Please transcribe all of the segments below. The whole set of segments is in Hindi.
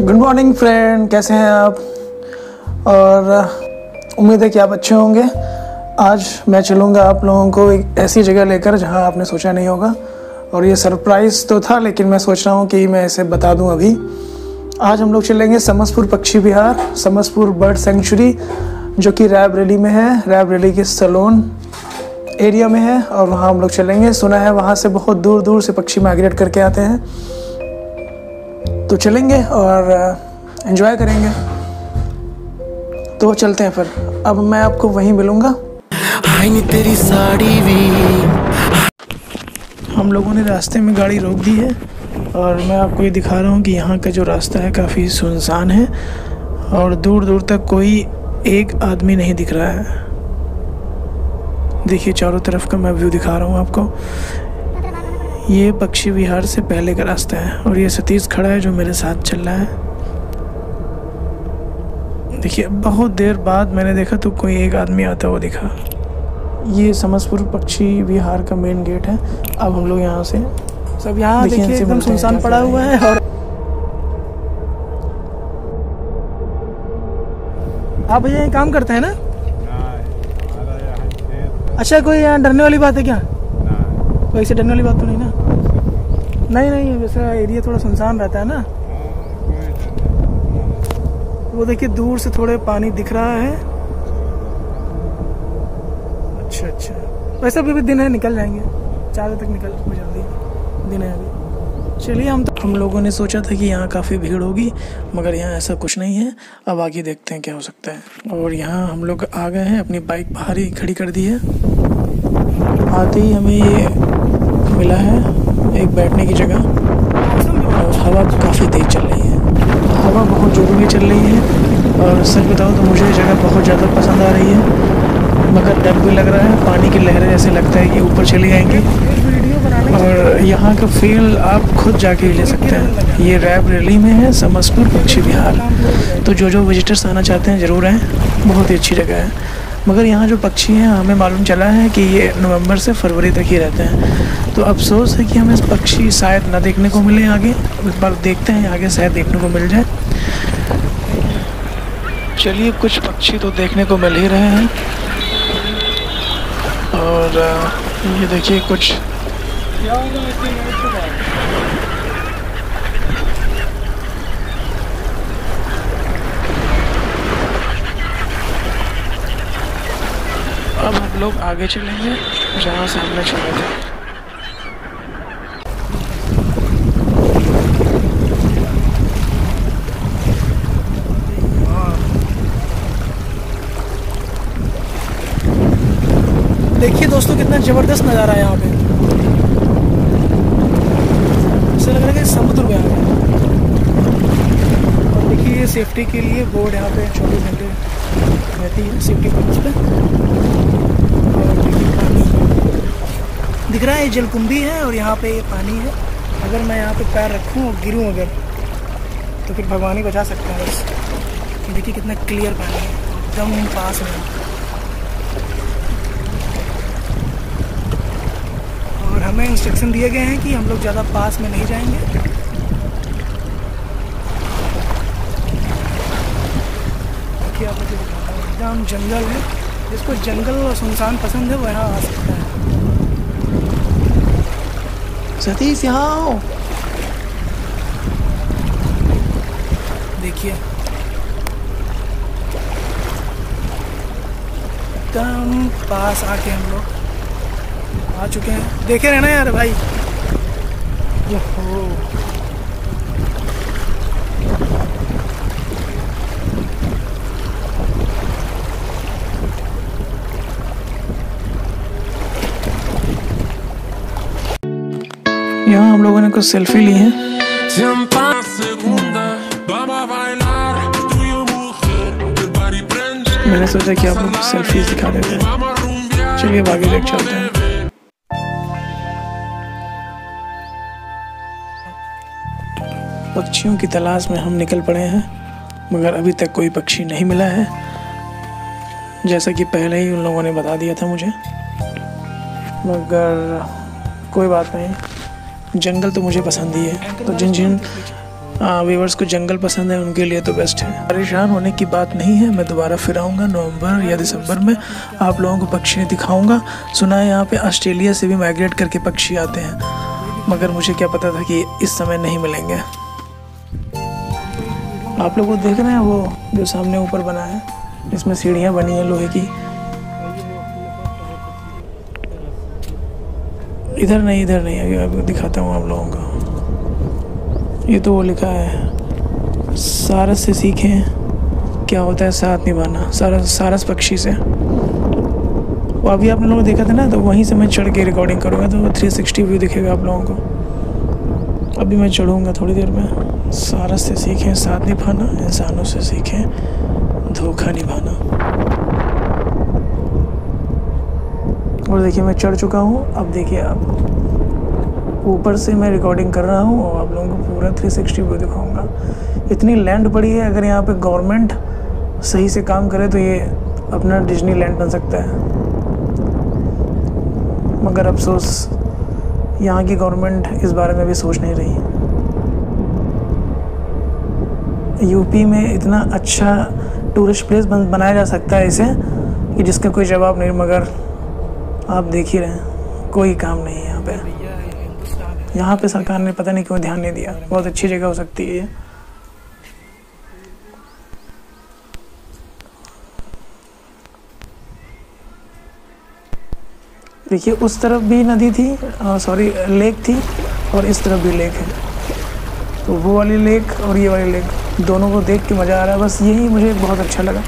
गुड मॉर्निंग फ्रेंड कैसे हैं आप? और उम्मीद है कि आप अच्छे होंगे। आज मैं चलूँगा आप लोगों को एक ऐसी जगह लेकर जहाँ आपने सोचा नहीं होगा। और ये सरप्राइज़ तो था, लेकिन मैं सोच रहा हूँ कि मैं इसे बता दूँ अभी। आज हम लोग चलेंगे समसपुर पक्षी विहार, समसपुर बर्ड सेंचुरी, जो कि रैबरेली में है। रैबरेली के सलोन एरिया में है, और वहाँ हम लोग चलेंगे। सुना है वहाँ से बहुत दूर दूर से पक्षी माइग्रेट करके आते हैं। तो चलेंगे और एंजॉय करेंगे। तो चलते हैं फिर। अब मैं आपको वहीं मिलूँगा। तेरी साड़ी भी। हम लोगों ने रास्ते में गाड़ी रोक दी है और मैं आपको ये दिखा रहा हूँ कि यहाँ का जो रास्ता है काफ़ी सुनसान है और दूर दूर तक कोई एक आदमी नहीं दिख रहा है। देखिए चारों तरफ़ का मैं व्यू दिखा रहा हूँ आपको। ये पक्षी विहार से पहले का रास्ता है और ये सतीश खड़ा है जो मेरे साथ चल रहा है। देखिए बहुत देर बाद मैंने देखा तो कोई एक आदमी आता हुआ दिखा। ये समसपुर पक्षी विहार का मेन गेट है। अब हम लोग यहाँ से सब यहाँ देखिए, एकदम सुनसान पड़ा हुआ है और आप भैया ये काम करते हैं ना? अच्छा कोई यहाँ डरने वाली बात है क्या? कोई ऐसे डरने वाली बात तो नहीं नहीं नहीं, वैसे एरिया थोड़ा सुनसान रहता है ना। वो देखिए दूर से थोड़े पानी दिख रहा है। अच्छा अच्छा। वैसे अभी भी दिन है, निकल जाएँगे। चार बजे तक निकल जल्दी दिन है अभी। चलिए, हम तो हम लोगों ने सोचा था कि यहाँ काफ़ी भीड़ होगी, मगर यहाँ ऐसा कुछ नहीं है। अब आगे देखते हैं क्या हो सकता है। और यहाँ हम लोग आ गए हैं, अपनी बाइक बाहर ही खड़ी कर दी है। आते ही हमें ये मिला है। एक बैठने की जगह। और हवा काफ़ी तेज चल रही है। हवा बहुत जोरों में चल रही है। और सच बताओ तो मुझे ये जगह बहुत ज़्यादा पसंद आ रही है। मगर डर भी लग रहा है। पानी की लहरें ऐसे लगता है कि ऊपर चली जाएँगी। और यहाँ का फील आप खुद जाके ले सकते हैं। ये रैब रैली में है समसपुर पक्षी विहार। तो जो जो विजिटर्स आना चाहते हैं, ज़रूर आएँ। बहुत ही अच्छी जगह है। मगर यहाँ जो पक्षी हैं, हमें मालूम चला है कि ये नवंबर से फरवरी तक ही रहते हैं। तो अफसोस है कि हमें पक्षी शायद ना देखने को मिले आगे। इस बार देखते हैं, आगे शायद देखने को मिल जाए। चलिए, कुछ पक्षी तो देखने को मिल ही रहे हैं। और ये देखिए कुछ। अब हम लोग आगे चलेंगे, जहाँ से हमने चले थे। देखिए दोस्तों, कितना ज़बरदस्त नज़ारा है यहाँ पे। ऐसा लग रहा है कि समुद्र गए और देखिए, ये सेफ्टी के लिए बोर्ड यहाँ पे चौबीस घंटे सेफ्टी पर्पज पे। दिख रहा है जलकुंभी है और यहाँ पे ये पानी है। अगर मैं यहाँ पे पैर रखूँ और गिरूँ अगर तो फिर भगवान ही बचा सकता है बस। देखिए कितना क्लियर पानी है, एकदम पास में। और हमें इंस्ट्रक्शन दिए गए हैं कि हम लोग ज़्यादा पास में नहीं जाएँगे देखिए आप मुझे दिखाता हूँ एकदम जंगल है। जिसको जंगल और सुनसान पसंद है वो यहाँ आ सकता है। सतीश यहाँ आओ। देखिए। एकदम पास आके हम लोग आ चुके हैं। देखे रहना यार भाई। ओहो। यहाँ हम लोगों ने कुछ सेल्फी ली है। मैंने सोचा कि आप लोग सेल्फीज दिखा देते हैं। चलिए आगे देख चलते हैं। पक्षियों की तलाश में हम निकल पड़े हैं मगर अभी तक कोई पक्षी नहीं मिला है। जैसा कि पहले ही उन लोगों ने बता दिया था मुझे। मगर कोई बात नहीं। जंगल तो मुझे पसंद ही है। तो जिन जिन व्यूवर्स को जंगल पसंद है, उनके लिए तो बेस्ट है। परेशान होने की बात नहीं है, मैं दोबारा फिर आऊँगा नवंबर या दिसंबर में। आप लोगों को पक्षी दिखाऊँगा। सुना है यहाँ पे ऑस्ट्रेलिया से भी माइग्रेट करके पक्षी आते हैं। मगर मुझे क्या पता था कि इस समय नहीं मिलेंगे। आप लोग वो देख रहे हैं वो जो सामने ऊपर बना है इसमें सीढ़ियाँ बनी हैं लोहे की। इधर नहीं इधर नहीं। अभी आपको दिखाता हूँ आप लोगों को। ये तो वो लिखा है, सारस से सीखें, क्या होता है साथ निभाना, सारस सारस पक्षी से। वो अभी आप लोगों ने देखा था ना तो वहीं से मैं चढ़ के रिकॉर्डिंग करूँगा तो थ्री सिक्सटी व्यू दिखेगा आप लोगों को। अभी मैं चढ़ूँगा थोड़ी देर में। सारस से सीखें, साथ निभाना, इंसानों से सीखें, धोखा निभाना। और देखिए मैं चढ़ चुका हूँ। अब देखिए आप, ऊपर से मैं रिकॉर्डिंग कर रहा हूँ और आप लोगों को पूरा 360 व्यू दिखाऊँगा। इतनी लैंड पड़ी है, अगर यहाँ पे गवर्नमेंट सही से काम करे तो ये अपना डिजनी लैंड बन सकता है। मगर अफसोस, यहाँ की गवर्नमेंट इस बारे में भी सोच नहीं रही। यूपी में इतना अच्छा टूरिस्ट प्लेस बन, बनाया जा सकता है इसे कि जिसका कोई जवाब नहीं, मगर आप देख ही रहे हैं। कोई काम नहीं है यहाँ पे। यहाँ पे सरकार ने पता नहीं क्यों ध्यान नहीं दिया। बहुत अच्छी जगह हो सकती है देखिए, उस तरफ़ भी नदी थी सॉरी लेक थी और इस तरफ़ भी लेक है। तो वो वाली लेक और ये वाली लेक दोनों को देख के मज़ा आ रहा है। बस यही मुझे बहुत अच्छा लगा।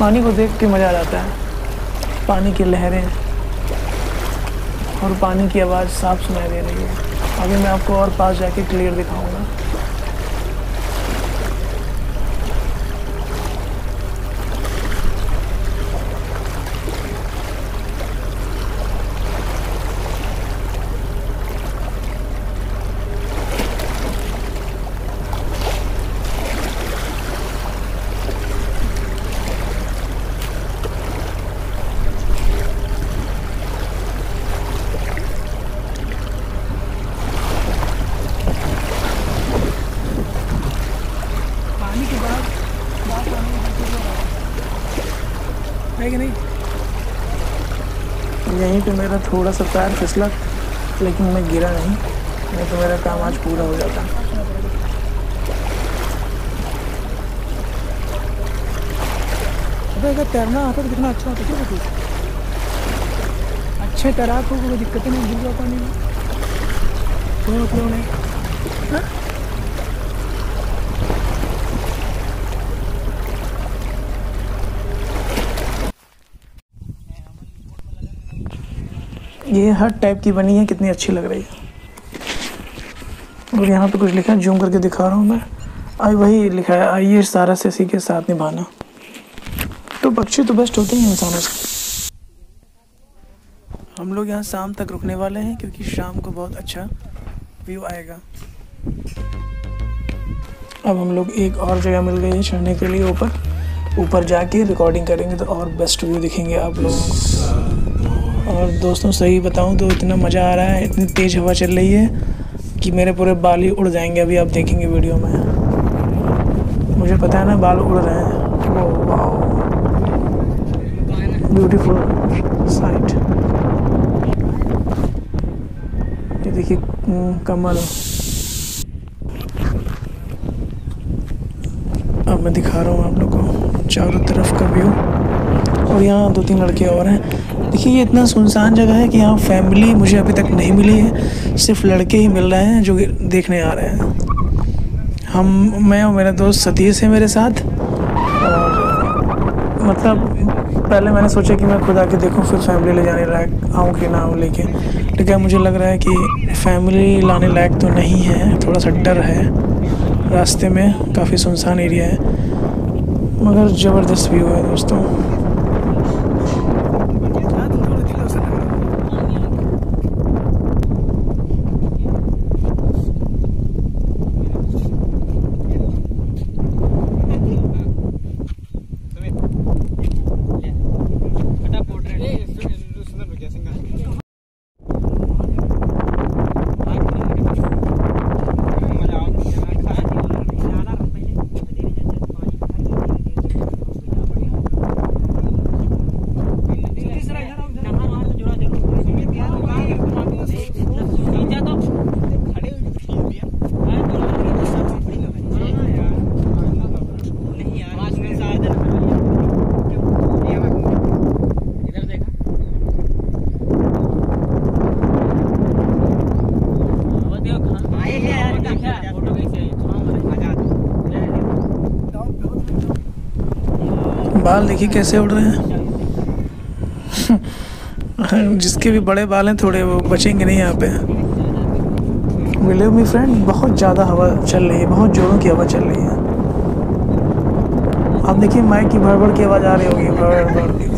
पानी को देख के मज़ा आ जाता है। पानी की लहरें और पानी की आवाज़ साफ़ सुनाई दे रही है। अभी मैं आपको और पास जाके क्लियर दिखाऊँगा पानी के बाद बात आने की बात हो रहा है। है कि नहीं? यहीं पे मेरा थोड़ा सा पैर फिसला, लेकिन मैं गिरा नहीं। नहीं तो मेरा काम आज पूरा हो जाता। अगर तैरना आता तो कितना अच्छा होता क्यों कुछ अच्छे तैराक को कोई दिक्कत नहीं, गिर जाओ पानी क्यों क्यों नहीं? हाँ? ये हर टाइप की बनी है, कितनी अच्छी लग रही है। और यहाँ पे कुछ लिखा है, जूम करके दिखा रहा हूँ मैं। आई वही लिखा है, आइए सारा से सी के साथ निभाना। तो पक्षी तो बेस्ट होते हैं इंसानों से। हम लोग यहाँ शाम तक रुकने वाले हैं, क्योंकि शाम को बहुत अच्छा व्यू आएगा। अब हम लोग एक और जगह मिल गई है चढ़ने के लिए ऊपर। ऊपर जाके रिकॉर्डिंग करेंगे तो और बेस्ट व्यू दिखेंगे आप लोगों को। और दोस्तों सही बताऊँ तो इतना मज़ा आ रहा है, इतनी तेज़ हवा चल रही है कि मेरे पूरे बाल ही उड़ जाएँगे अभी आप देखेंगे वीडियो में। मुझे पता है ना बाल उड़ रहे हैं। ब्यूटीफुल साइट ये देखिए कमल। अब मैं दिखा रहा हूँ आप लोग को, चारों तरफ़ का व्यू और यहाँ दो तीन लड़के और हैं। देखिए, ये इतना सुनसान जगह है कि यहाँ फैमिली मुझे अभी तक नहीं मिली है। सिर्फ़ लड़के ही मिल रहे हैं जो देखने आ रहे हैं। हम, मैं और मेरा दोस्त सतीश है मेरे साथ। और मतलब पहले मैंने सोचा कि मैं खुद आके देखूँ, फिर फैमिली ले जाने लायक आऊँ कि ना आऊँ लेके। लेकिन मुझे लग रहा है कि फैमिली लाने लायक तो नहीं है, थोड़ा सा डर है। रास्ते में काफ़ी सुनसान एरिया है। मगर ज़बरदस्त व्यू है दोस्तों। बाल देखिए कैसे उड़ रहे हैं। जिसके भी बड़े बाल हैं, थोड़े वो बचेंगे नहीं यहाँ पे। बिलीव मी फ्रेंड बहुत ज़्यादा हवा चल रही है, बहुत ज़ोरों की हवा चल रही है। आप देखिए माइक की भड़ भड़ की आवाज़ आ रही होगी भड़ भड़ की।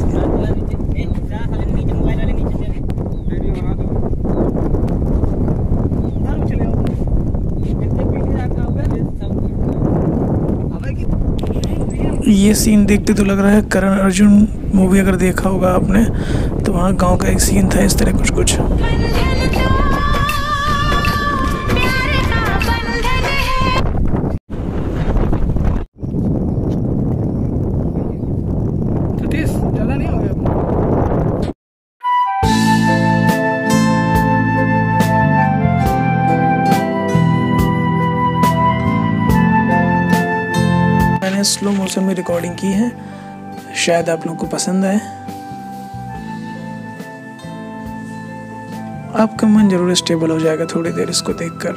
ये सीन देखते तो लग रहा है करण अर्जुन मूवी अगर देखा होगा आपने तो वहाँ गाँव का एक सीन था, इस तरह कुछ कुछ स्लो मोशन में रिकॉर्डिंग की है। शायद आप लोगों को पसंद आए। आपका मन ज़रूर स्टेबल हो जाएगा थोड़ी देर इसको देखकर।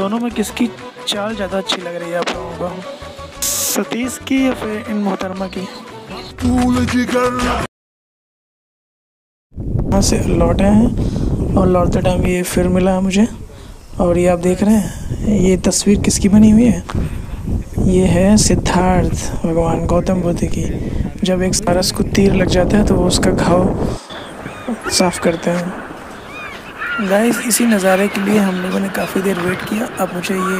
दोनों में किसकी चाल ज़्यादा अच्छी लग रही है आप लोगों को? सतीश की या फिर इन मोहतरमा की? वहाँ से लौटे हैं और लौटते टाइम ये फिर मिला है मुझे। और ये आप देख रहे हैं ये तस्वीर किसकी बनी हुई है? ये है सिद्धार्थ भगवान गौतम बुद्ध की। जब एक सारस को तीर लग जाता है तो वो उसका घाव साफ़ करते हैं। गाइस इसी नज़ारे के लिए हम लोगों ने काफ़ी देर वेट किया। अब मुझे ये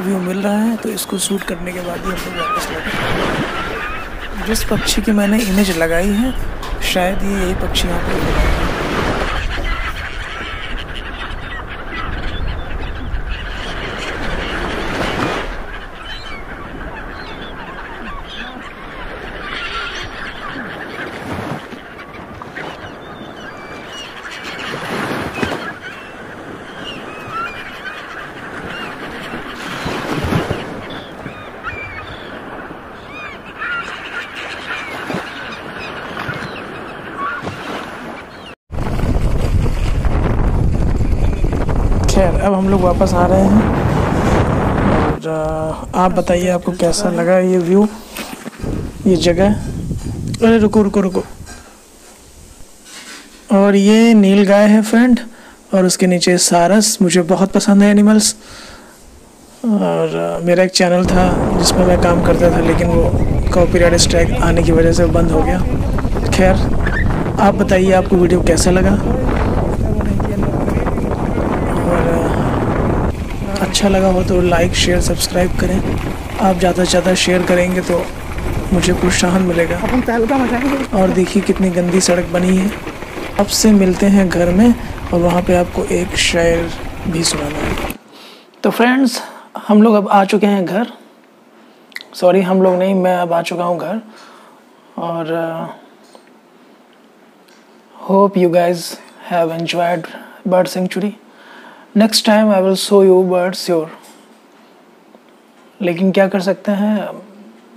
व्यू मिल रहा है तो इसको शूट करने के बाद ही हम लोग वापस लौटे। जिस पक्षी की मैंने इमेज लगाई है, शायद ये यही पक्षी यहाँ पे लोग वापस आ रहे हैं। और आप बताइए आपको कैसा लगा ये व्यू ये जगह? अरे रुको रुको रुको। और ये नील गाय है फ्रेंड और उसके नीचे सारस मुझे बहुत पसंद है एनिमल्स और मेरा एक चैनल था जिसमें मैं काम करता था लेकिन वो कॉपीराइट स्ट्राइक आने की वजह से बंद हो गया। खैर आप बताइए आपको वीडियो कैसा लगा और अ, अच्छा लगा हो तो लाइक शेयर सब्सक्राइब करें। आप ज़्यादा से ज़्यादा शेयर करेंगे तो मुझे प्रोत्साहन मिलेगा। अपन और देखिए कितनी गंदी सड़क बनी है। अब से मिलते हैं घर में और वहाँ पे आपको एक शायर भी सुनाना है। तो फ्रेंड्स हम लोग अब आ चुके हैं घर। सॉरी हम लोग नहीं मैं अब आ चुका हूँ घर। और hope you guys have enjoyed bird sanctuary next time I will show you birds your लेकिन क्या कर सकते हैं?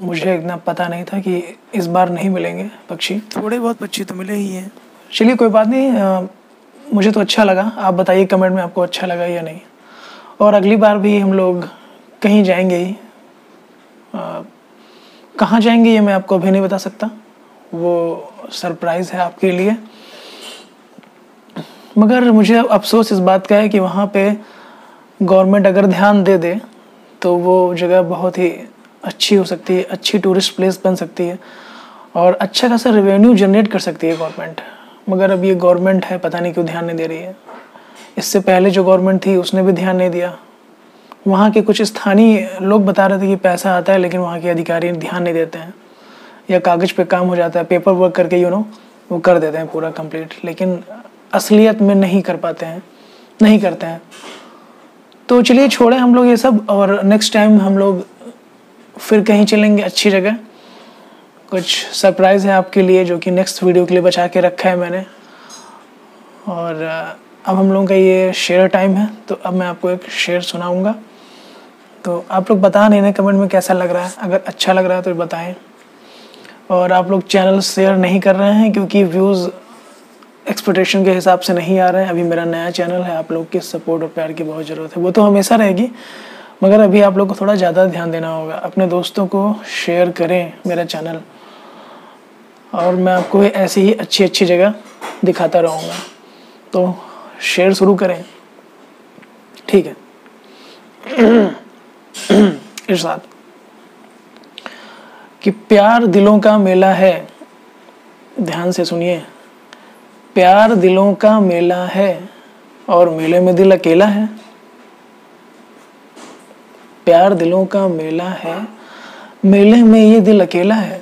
मुझे इतना पता नहीं था कि इस बार नहीं मिलेंगे पक्षी। थोड़े बहुत पक्षी तो मिले ही हैं। चलिए कोई बात नहीं अ, मुझे तो अच्छा लगा। आप बताइए कमेंट में आपको अच्छा लगा या नहीं। और अगली बार भी हम लोग कहीं जाएँगे ही। कहाँ जाएँगे ये मैं आपको अभी नहीं बता सकता। वो सरप्राइज़ है आपके लिए। मगर मुझे अफसोस इस बात का है कि वहाँ पे गवर्नमेंट अगर ध्यान दे दे तो वो जगह बहुत ही अच्छी हो सकती है, अच्छी टूरिस्ट प्लेस बन सकती है और अच्छा खासा रेवेन्यू जनरेट कर सकती है गवर्नमेंट। मगर अब ये गवर्नमेंट है, पता नहीं क्यों ध्यान नहीं दे रही है। इससे पहले जो गवर्नमेंट थी, उसने भी ध्यान नहीं दिया। वहाँ के कुछ स्थानीय लोग बता रहे थे कि पैसा आता है, लेकिन वहाँ के अधिकारी ध्यान नहीं देते हैं। या कागज़ पे काम हो जाता है पेपर वर्क करके यू नो वो कर देते हैं पूरा कंप्लीट लेकिन असलियत में नहीं कर पाते हैं, नहीं करते हैं। तो चलिए छोड़ें हम लोग ये सब और नेक्स्ट टाइम हम लोग फिर कहीं चलेंगे अच्छी जगह। कुछ सरप्राइज़ है आपके लिए जो कि नेक्स्ट वीडियो के लिए बचा के रखा है मैंने। और अब हम लोगों का ये शेयर टाइम है तो अब मैं आपको एक शेयर सुनाऊँगा। तो आप लोग बता देना कमेंट में कैसा लग रहा है। अगर अच्छा लग रहा है तो बताएँ। और आप लोग चैनल शेयर नहीं कर रहे हैं क्योंकि व्यूज़ एक्सपेक्टेशन के हिसाब से नहीं आ रहे हैं। अभी मेरा नया चैनल है, आप लोग के सपोर्ट और प्यार की बहुत ज़रूरत है। वो तो हमेशा रहेगी, मगर अभी आप लोग को थोड़ा ज़्यादा ध्यान देना होगा। अपने दोस्तों को शेयर करें मेरा चैनल और मैं आपको ऐसी ही अच्छी अच्छी जगह दिखाता रहूँगा। तो शेयर शुरू करें। ठीक है। इरशाद, कि प्यार दिलों का मेला है, ध्यान से सुनिए। प्यार दिलों का मेला है और मेले में दिल अकेला है। प्यार दिलों का मेला है, मेले में ये दिल अकेला है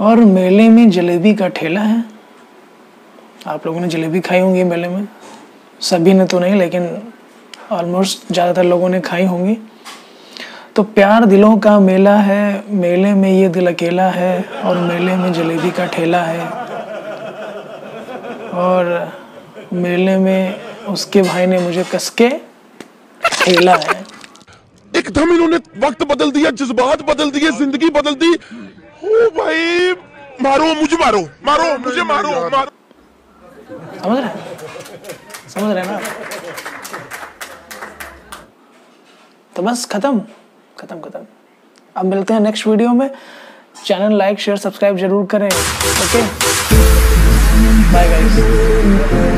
और मेले में जलेबी का ठेला है। आप लोगों ने जलेबी खाई होंगी मेले में, सभी ने तो नहीं, लेकिन ऑलमोस्ट ज़्यादातर लोगों ने खाई होंगी। तो प्यार दिलों का मेला है, मेले में ये दिल अकेला है और मेले में जलेबी का ठेला है। और मेले में उसके भाई ने मुझे कसके खेला है। एकदम इन्होंने वक्त बदल दिया जज्बात बदल दिए ज़िंदगी बदल दी। ओ भाई मारो मुझे मारो मारो मुझे मारो मारो। समझ रहे? समझ रहे ना? तो बस खत्म खत्म खत्म। अब मिलते हैं नेक्स्ट वीडियो में। चैनल लाइक शेयर सब्सक्राइब ज़रूर करें ओके बाय गाइस